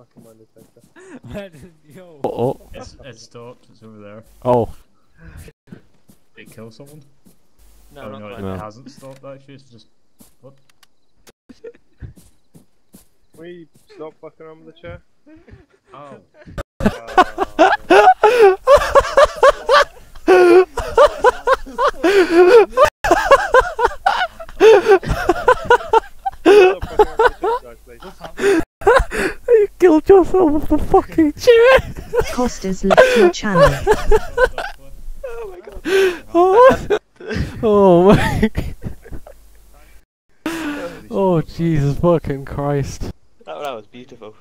fucking lie detector. Yo? Oh, oh, It's, it's stopped. It's over there. oh. Did it kill someone? No, oh not no, it No. hasn't stopped actually. It's just. What? Will you stop fucking around with the chair? Oh. Stop fucking around with the chair, guys, please. You killed yourself with the fucking chair! Costas left your channel. Oh, oh my. Oh, Jesus fucking Christ. That, that was beautiful.